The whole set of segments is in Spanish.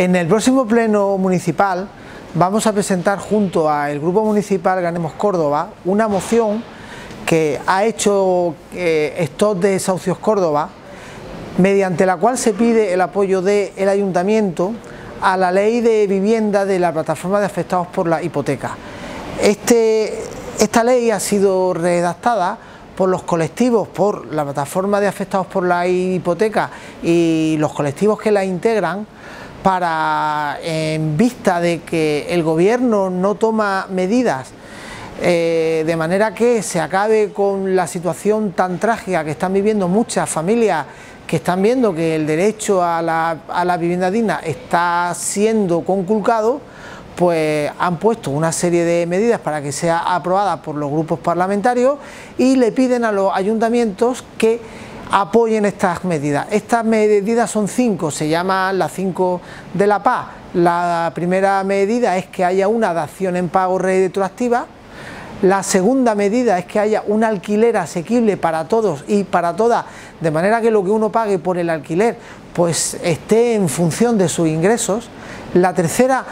En el próximo pleno municipal vamos a presentar junto al Grupo Municipal Ganemos Córdoba una moción que ha hecho eh, Stop de Desahucios Córdoba, mediante la cual se pide el apoyo del Ayuntamiento a la ley de vivienda de la plataforma de afectados por la hipoteca. Este, esta ley ha sido redactada por los colectivos, por la plataforma de afectados por la hipoteca y los colectivos que la integran, para, en vista de que el gobierno no toma medidas eh, de manera que se acabe con la situación tan trágica que están viviendo muchas familias que están viendo que el derecho a la, a la vivienda digna está siendo conculcado, pues han puesto una serie de medidas para que sea aprobada por los grupos parlamentarios y le piden a los ayuntamientos que apoyen estas medidas. Estas medidas son cinco, se llaman las cinco de la paz. La primera medida es que haya una dación en pago retroactiva. La segunda medida es que haya un alquiler asequible para todos y para todas, de manera que lo que uno pague por el alquiler pues esté en función de sus ingresos. La tercera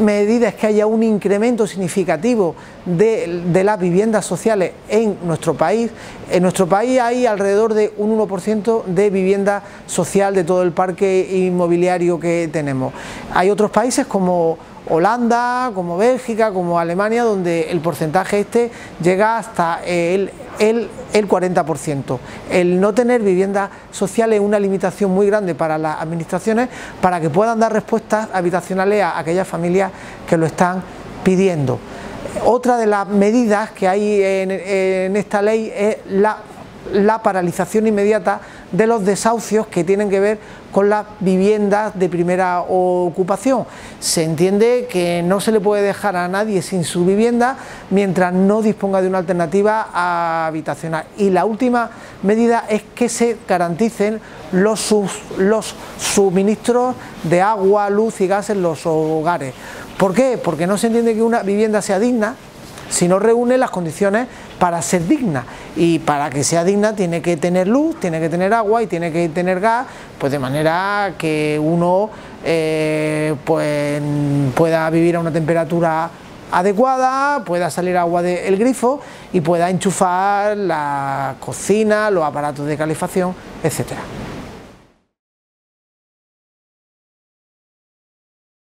medida es que haya un incremento significativo de, las viviendas sociales en nuestro país. En nuestro país hay alrededor de un 1% de vivienda social de todo el parque inmobiliario que tenemos. Hay otros países como Holanda, como Bélgica, como Alemania, donde el porcentaje este llega hasta el, el, 40%. El no tener vivienda social es una limitación muy grande para las administraciones para que puedan dar respuestas habitacionales a aquellas familias que lo están pidiendo. Otra de las medidas que hay en esta ley es la la paralización inmediata de los desahucios que tienen que ver con las viviendas de primera ocupación. Se entiende que no se le puede dejar a nadie sin su vivienda mientras no disponga de una alternativa habitacional. Y la última medida es que se garanticen los, los suministros de agua, luz y gas en los hogares. ¿Por qué? Porque no se entiende que una vivienda sea digna si no reúne las condiciones para ser digna y para que sea digna tiene que tener luz, tiene que tener agua y tiene que tener gas, pues de manera que uno eh, pues, pueda vivir a una temperatura adecuada, pueda salir agua del grifo y pueda enchufar la cocina, los aparatos de calefacción, etcétera.